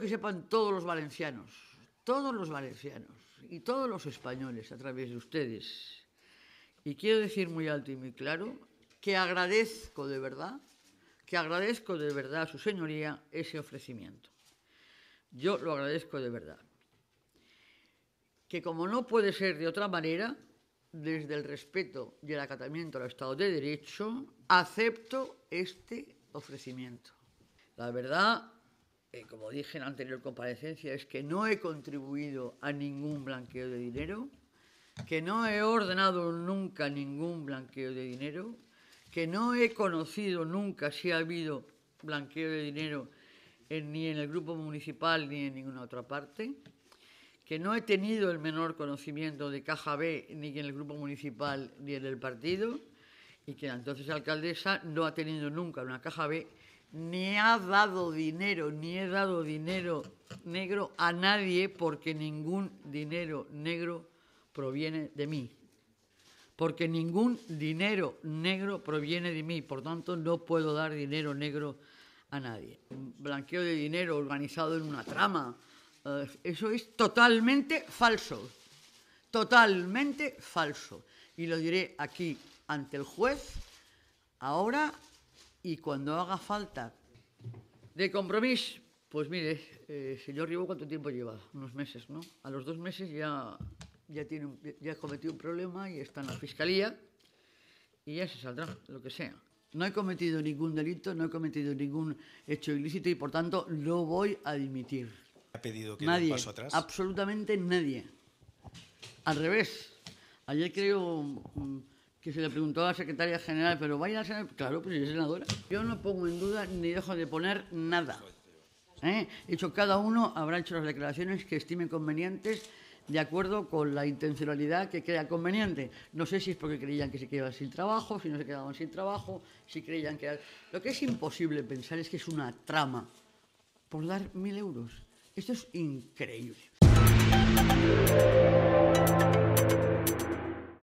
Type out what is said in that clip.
que sepan todos los valencianos, todos los valencianos y todos los españoles a través de ustedes. Y quiero decir muy alto y muy claro que agradezco de verdad, que agradezco de verdad a su señoría ese ofrecimiento. Yo lo agradezco de verdad. Que como no puede ser de otra manera, desde el respeto y el acatamiento al Estado de Derecho, acepto este ofrecimiento. La verdad, eh, como dije en la anterior comparecencia, es que no he contribuido a ningún blanqueo de dinero, que no he ordenado nunca ningún blanqueo de dinero, que no he conocido nunca si ha habido blanqueo de dinero ni en el grupo municipal ni en ninguna otra parte, que no he tenido el menor conocimiento de Caja B ni en el grupo municipal ni en el partido, y que la entonces alcaldesa no ha tenido nunca una Caja B ni ha dado dinero, ni he dado dinero negro a nadie porque ningún dinero negro proviene de mí. Porque ningún dinero negro proviene de mí, por tanto no puedo dar dinero negro a nadie. Un blanqueo de dinero organizado en una trama, eh, eso es totalmente falso, totalmente falso. Y lo diré aquí ante el juez, ahora y cuando haga falta de compromiso, pues mire, eh, señor Ribo, ¿cuánto tiempo lleva? Unos meses, ¿no? A los dos meses ya, ya, tiene ya ha cometido un problema y está en la fiscalía y ya se saldrá, lo que sea. No he cometido ningún delito, no he cometido ningún hecho ilícito y por tanto lo voy a dimitir. ¿Ha pedido que nadie, un paso atrás? Absolutamente nadie. Al revés. Ayer creo mm, que se le preguntó a la secretaria general, pero vaya a ser, claro, pues es senadora. Yo no pongo en duda ni dejo de poner nada. ¿eh? He hecho, cada uno habrá hecho las declaraciones que estime convenientes de acuerdo con la intencionalidad que crea conveniente. No sé si es porque creían que se quedaban sin trabajo, si no se quedaban sin trabajo, si creían que... Lo que es imposible pensar es que es una trama por dar mil euros. Esto es increíble.